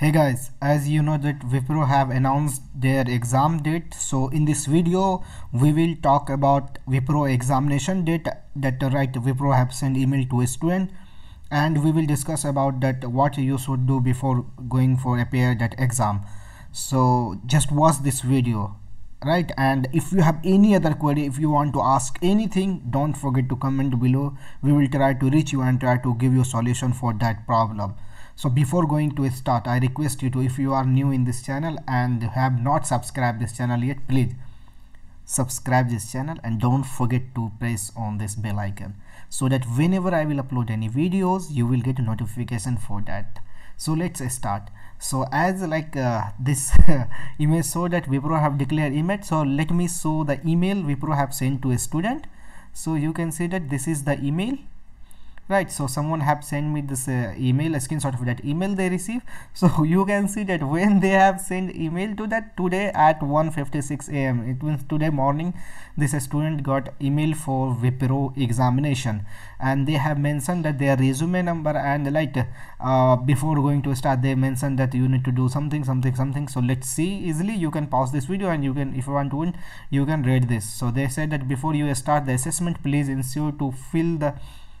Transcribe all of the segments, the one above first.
hey guys as you know that Wipro have announced their exam date so in this video we will talk about Wipro examination date that right Wipro have sent email to a student and we will discuss about that what you should do before going for appear that exam. So just watch this video right? And if you have any other query if you want to ask anything don't forget to comment below. We will try to reach you and try to give you solution for that problem so before going to start i request you to if you are new in this channel and have not subscribed this channel yet please subscribe this channel and don't forget to press on this bell icon so that whenever i will upload any videos you will get a notification for that. So let's start. So as like uh, this image show that wipro have declared image so let me show the email wipro have sent to a student. So you can see that this is the email right so someone have sent me this uh, email a screenshot of that email they receive. So you can see that when they have sent email to that today at 1:56 a.m it means today morning this student got email for Wipro examination. And they have mentioned that their resume number and like uh, before going to start they mentioned that you need to do something something something. So let's see easily you can pause this video and you can if you want to you can read this. So they said that before you start the assessment please ensure to fill the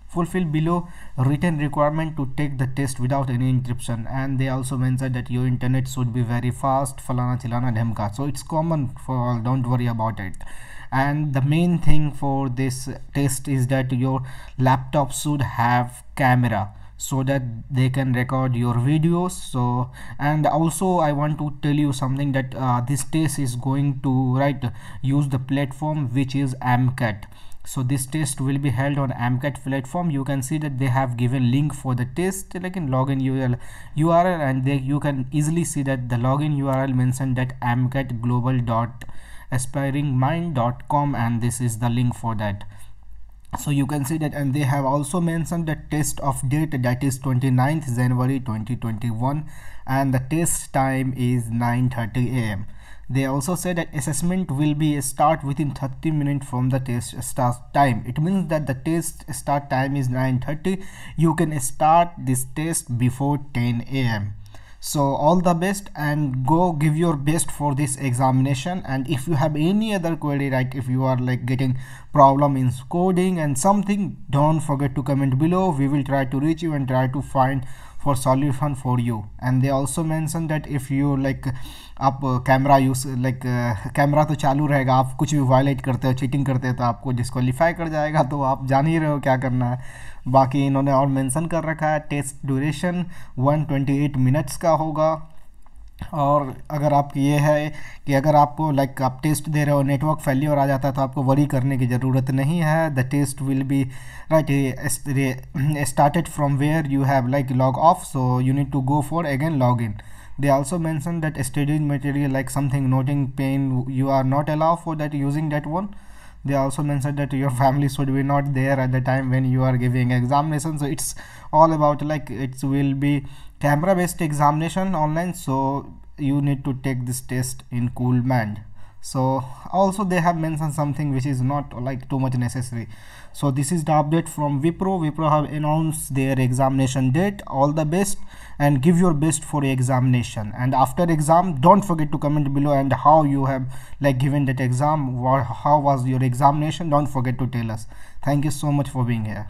fulfill below written requirement to take the test without any encryption. And they also mentioned that your internet should be very fast falana chilana dhemka. So it's common for all don't worry about it. And the main thing for this test is that your laptop should have camera so that they can record your videos. So and also i want to tell you something that uh, this test is going to right use the platform which is amcat so this test will be held on amcat platform. You can see that they have given link for the test like in login url url and they you can easily see that the login url mentioned that amcat global dot aspiringmind.com and this is the link for that. So you can see that and they have also mentioned the test of date that is 29th january 2021 and the test time is 9:30 a.m they also said that assessment will be a start within 30 minutes from the test start time. It means that the test start time is 9.30. You can start this test before 10 a.m so all the best and go give your best for this examination and if you have any other query like if you are like getting problem in coding and something don't forget to comment below we will try to reach you and try to find for solution for you. And they also mentioned that if you, like, आप camera use like camera तो चालू रहेगा, आप कुछ भी violet करते हो cheating करते हो तो आपको डिस्कवालीफाई कर जाएगा तो आप जान ही रहे हो क्या करना है। बाकी इन्होंने और मेंशन कर रखा है टेस्ट ड्यूरेशन 128 मिनट्स का होगा। और अगर आप ये है कि अगर आपको लाइक आप टेस्ट दे रहे हो नेटवर्क फेलियर आ जाता है तो आपको वरी करने की ज़रूरत नहीं है। The test will be right started from where you have like log off so you need to go for again log in they also mentioned that studying material, like something noting pain, you are not allowed for that using that one. They also mentioned that your family should be not there at the time when you are giving examination. So it's all about like it will be camera based examination online. So you need to take this test in cool mind so also they have mentioned something which is not like too much necessary. So this is the update from wipro. Wipro have announced their examination date. All the best and give your best for examination. And after exam don't forget to comment below and how you have like given that exam or how was your examination. Don't forget to tell us. Thank you so much for being here